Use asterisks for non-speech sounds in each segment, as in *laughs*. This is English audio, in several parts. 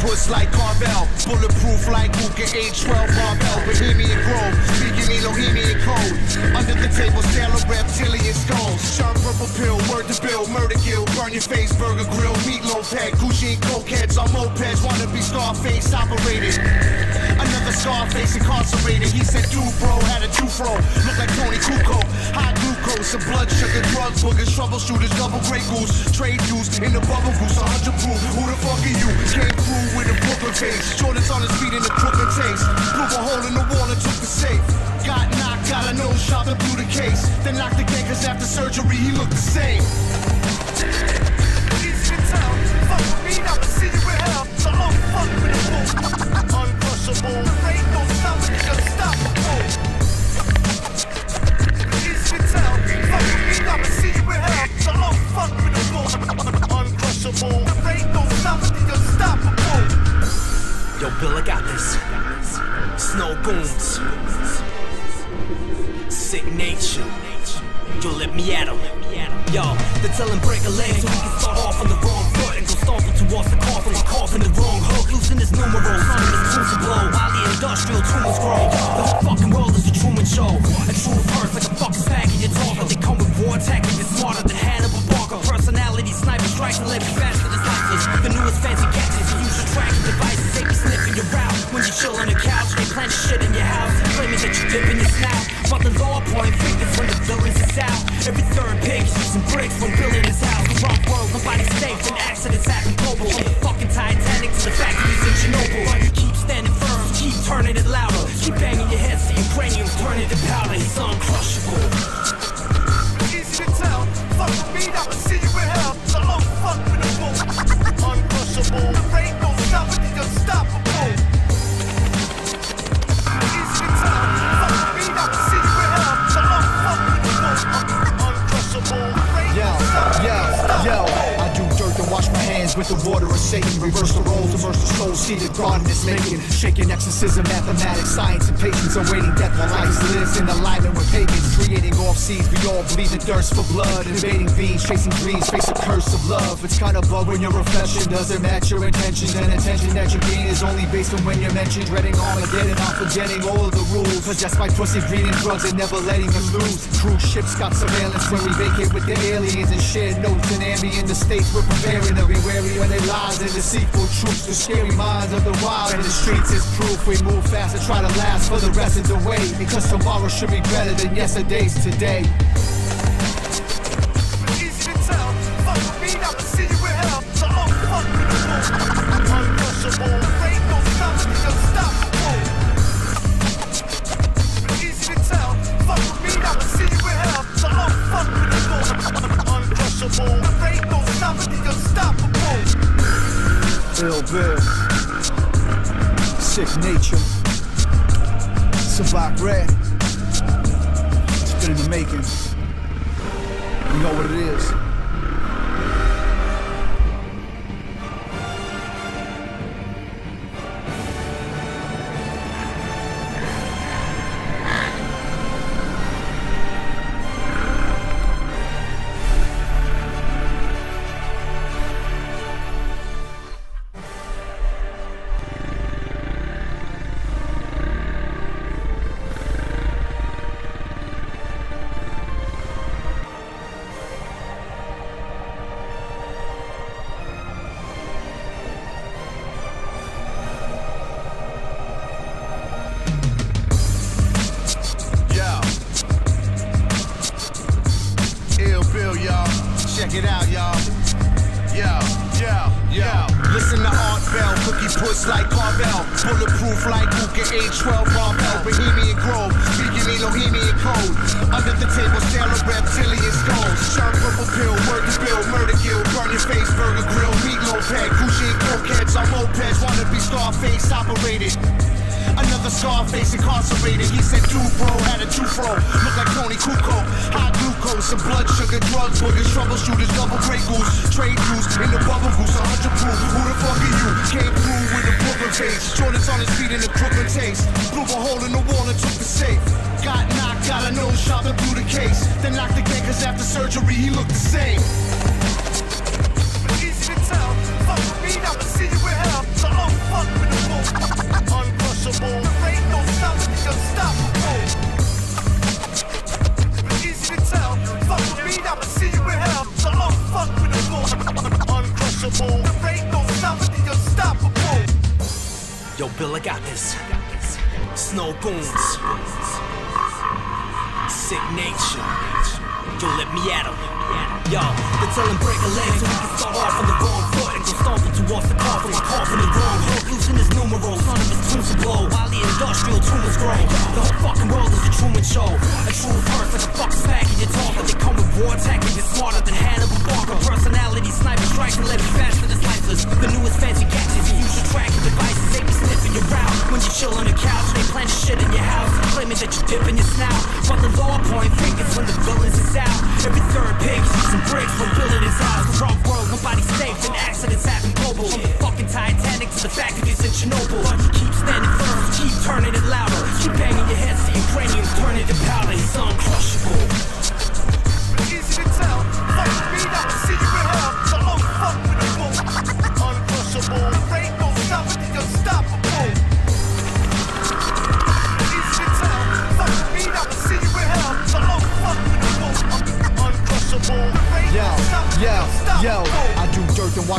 puss like Carvel. Bulletproof like Luca H12 Marvel. Bohemian Grove, speaking Elohimian code. Under the table, sailor reptilian skulls. Sharp purple pill, word to bill, murder kill. Burn your face, burger grill, meatloaf head. Gucci and cokeheads on mopeds. Wanna be Scarface operated. Another Scarface incarcerated. He said, dude, bro, had a two fro. Look like Toni Kukoc. High glucose, some blood sugar, drug boogers, troubleshooters, double Grey Goose. Trade dues in the bubble goose, 100 proof. Who the Jordan's on his feet in the Brooklyn taste. Blew a hole in the wall and took the safe. Got knocked, got a nose shot and blew the case. Then knocked again, cause after surgery he looked the same. This. Snow goons. Sicknature. Yo, let me at 'em. Yo, they're telling break a leg so we can start off on the wrong foot and go stomping towards the coffin. We're coughing the wrong hook, losing his numerals, of his tools to blow. While the industrial tumors grow, the whole fucking world is a Truman Show. A true first, like a fucking faggot, you talk, but they come with war tactics, it's smarter than Hannibal Barca. Personality, sniper strikes, and let me faster than. The newest fancy gadgets, you use your tracking devices, When you chill on the couch, they plant shit in your house, claiming that you dip in your snout. But the law point fingers when the villains is out. Every third pig is using bricks when building his house. The rock world, nobody's safe, and accidents happen global. From the fucking Titanic to the factories in Chernobyl. You keep standing firm, keep turning it louder. Keep banging your head so your cranium turn into powder. He's uncrushable. Easy to tell. Fuck me, I'ma see you in hell. So I'm fuck with. *laughs* Uncrushable. Water of Satan. Reverse the roles, immerse the soul, the garden is making. Shaking exorcism, mathematics, science, and patience. Awaiting death while ice lives in alignment with pagans. Creating off seeds, we all bleed the thirst for blood. Invading beings, chasing dreams, face a curse of love. It's kind of bug when your reflection doesn't match your intentions. And attention that you gain is only based on when you're mentioned. Dreading Armageddon, I'm forgetting all of the rules. Possessed by pussy, breeding drugs and never letting them loose. Cruise ships got surveillance when we vacate with the aliens and share notes and ambient the states we're preparing to be wary when they lies and deceitful truths. The scary minds of the wild and the streets is proof. We move fast and try to last for the rest of the way. Because tomorrow should be better than yesterday's today. Ill Bill. Sick nature. Sabac Red. It's been in the making. You know what it is. Puss like Carvel. Bulletproof like Luca H12 Marvel. Bohemian Grove, speaking Elohimian code. Under the table, sailor reptilian skulls. Sharp purple pill, word to murder kill. Burn your face, burger grill, meatloaf head. Gucci and cokeheads on mopeds. Wanna be Scarface operated. Another Scarface incarcerated. He said, dude, bro, had a two fro. Look like Toni Kukoc. High glucose, some blood sugar, drug boogers, troubleshooters, double Grey Goose. Trade dues in the bubble goose, 100 His feet in the Brooklyn taste. Blew a hole in the wall and took the safe. Got knocked, got a nose shot and blew the case. Then knocked again, cause after surgery he looked the same. Yo, Bill, I got this. Snow booms. Sicknature. Yo, let me at 'em. Yo, they're telling break a leg so we can start off on the wrong foot the factories in Chernobyl.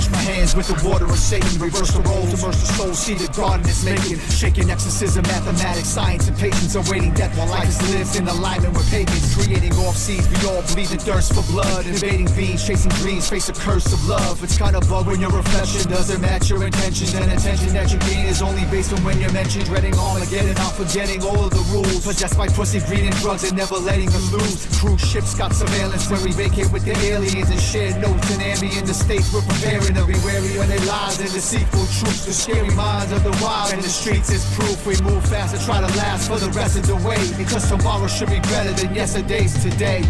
Wash my hands with the water of Satan. Reverse the roles, immerse the soul, see the garden is making. Shaking exorcism, mathematics, science, and patience, awaiting death while life is lived in alignment with pagans. Creating off seas, we all bleed the thirst for blood. Invading beings, chasing dreams, face a curse of love. It's kind of bug when your reflection doesn't match your intentions. And attention that you gain is only based on when you're mentioned. Dreading Armageddon, not forgetting all of the rules. Possessed by pussy, greed, and drugs, and never letting us lose. Cruise ships got surveillance when we vacate with the aliens and share notes and ambient the states. We're preparing to be wary when they lies and deceitful truths. The scary minds of the wild and the streets is proof. We move fast and try to last for the rest of the way. Because tomorrow should be better than yesterday's today.